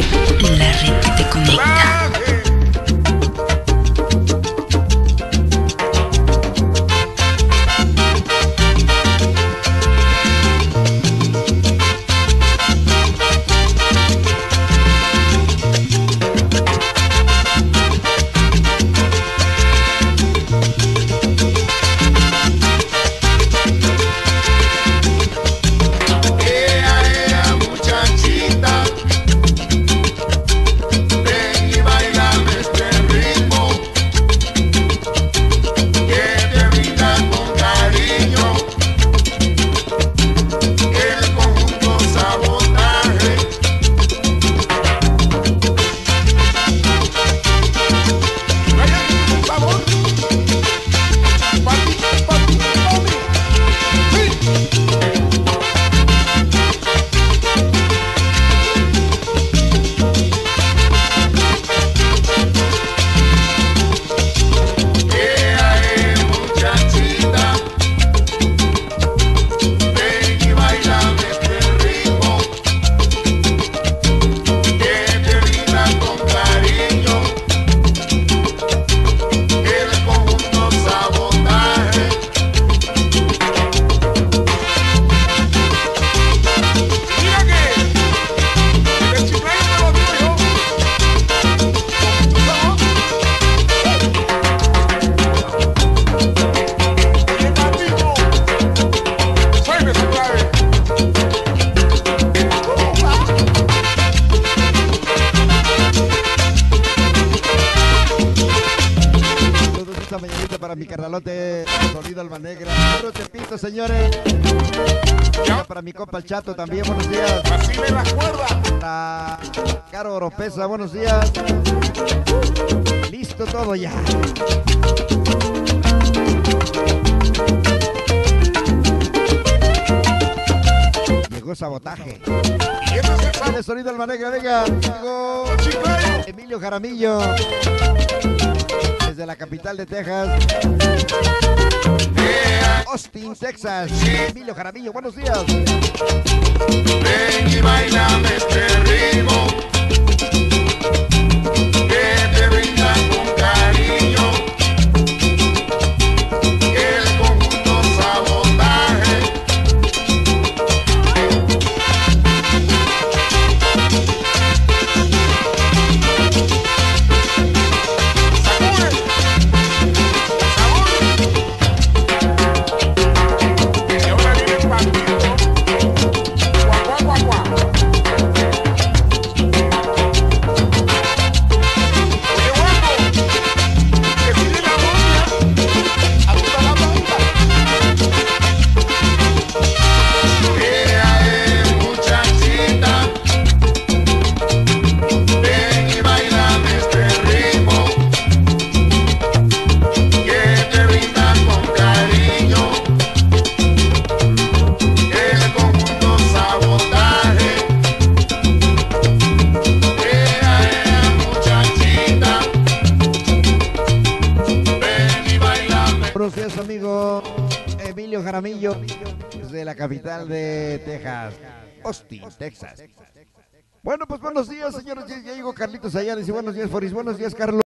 La red que te conecta. Mañanita para mi carnalote Sonido Alma Negra. Puro Tepito, señores. Para mi compa el Chato también, buenos días. Así me la cuerda. Para Caro Oropesa, buenos días. Listo todo ya. Llegó sabotaje. El sonido Alma Negra, venga. Llegó. Emilio Jaramillo. Desde la capital de Texas. Austin, Texas. Emilio Jaramillo, buenos días. ven y bailame este ritmo amigo Emilio Jaramillo, desde la capital de Texas, Austin, Texas. Bueno, pues buenos días, señores. Ya ya llegó Carlitos allá. Dice buenos días, Foris. Buenos días, Carlos.